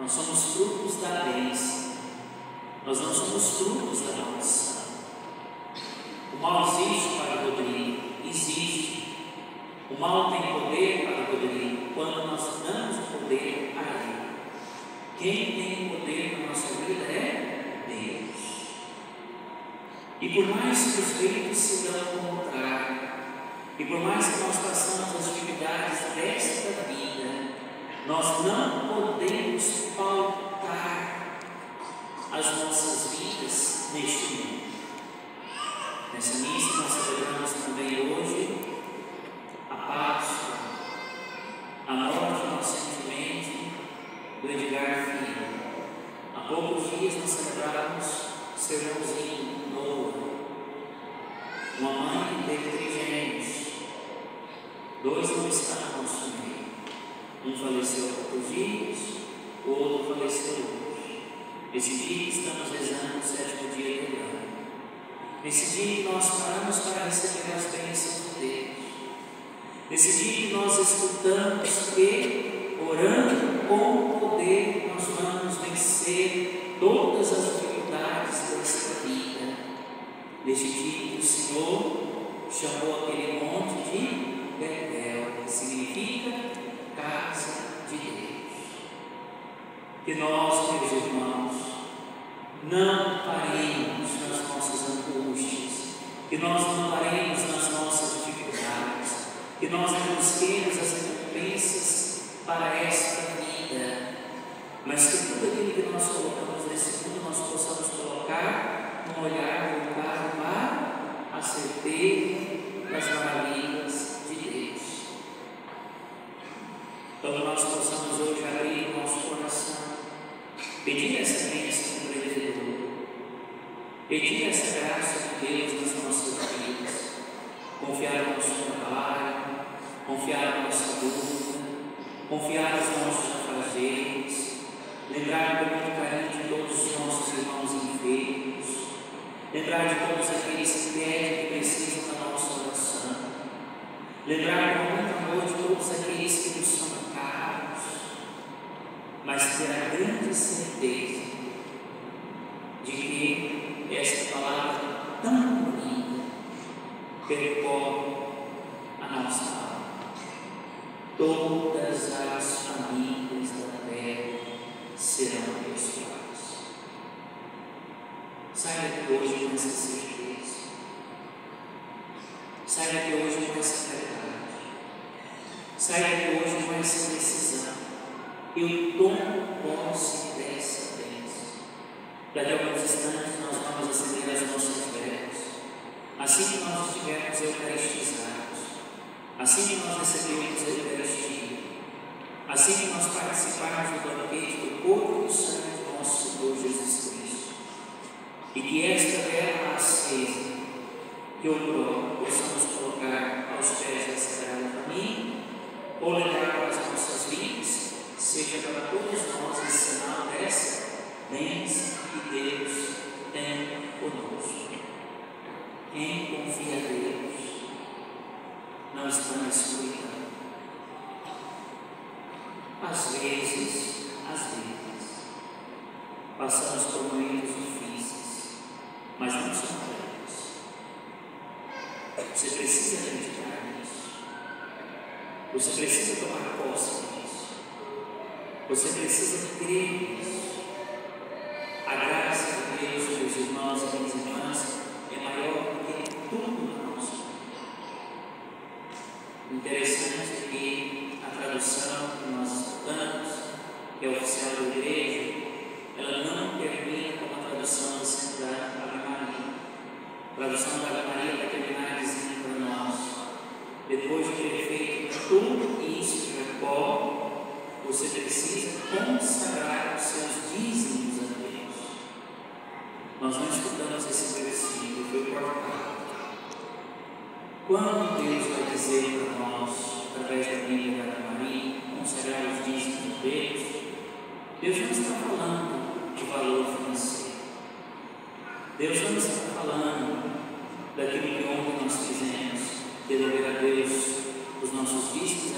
Nós somos frutos da bênção. Nós não somos frutos da maldição. O mal existe para Rodrigo, existe. O mal tem poder para Rodrigo quando nós damos poder a ele. Quem tem poder na nossa vida é Deus. E por mais que os ventos se dão ao contrário, e por mais que nós passamos as dificuldades desta nós não podemos pautar as nossas vidas neste mundo. Nessa missa nós celebramos também hoje a Páscoa, a morte inocentemente do Edgar Filho. Há poucos dias nós celebramos seu irmãozinho Noah, uma mãe que teve trigêmeos. Dois não nosso meio. Um faleceu há poucos dias, o outro faleceu hoje. Esse dia estamos rezando o sétimo dia ano. Nesse dia nós paramos para receber as bênçãos de Deus. Nesse dia nós escutamos que, orando com poder, Que nós, meus irmãos, não paremos nas nossas angústias, que nós não paremos nas nossas dificuldades, que nós não busquemos as recompensas para esta vida, mas que tudo aquilo que nós colocamos nesse mundo nós possamos colocar um olhar voltado para a certeza das maravilhas de Deus. Então nós possamos hoje abrir o nosso coração, pedir essa bênção empreendedora, pedir essa graça de Deus nas nossas vidas, confiar no nosso trabalho, confiar na nossa luta, confiar nos nossos afazeres, lembrar com muito carinho de todos os nossos irmãos enfermos, lembrar de todos aqueles que pedem que precisam da nossa oração, lembrar com muito amor de todos aqueles que nos são caros, mas ter a grande certeza de que esta palavra tão bonita percorre a nossa alma. Todas as famílias da terra serão abençoadas. Saia daqui hoje com essa certeza. Saia daqui hoje com essa verdade. Saia daqui hoje com essa decisão. Eu tomo posse nós recebemos a Eucaristia, assim que nós participarmos do banquete do corpo e do sangue de nosso Senhor Jesus Cristo, e que esta vela acesa, que outrora possamos colocar aos pés da Sagrada Família, ou levar para as nossas vidas, seja para todos nós esse sinal dessa bênção que Deus tem conosco. Quem confia a não está na escuridão. Às vezes, às vezes, passamos por momentos difíceis, mas não são breves. Você precisa acreditar nisso. Você precisa tomar posse disso. Você precisa crer nisso. Interessante é que a tradução que nós estudamos, que é oficial da igreja, ela não termina como a tradução da Ave Maria. A tradução da Ave Maria vai terminar dizendo para nós, depois de ter feito tudo isso de Jacó, você precisa consagrar os seus dízimos a Deus. Nós não escutamos esse versículo, foi cortado. Quando dizer para nós, através da Bíblia da Maria, consagrar os dízimos a Deus, Deus não está falando de valor financeiro. Deus não está falando daquilo que nós fizemos, devolver a Deus os nossos vícios